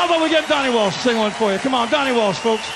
How about we get Donnie Walsh to sing one for you? Come on, Donnie Walsh, folks.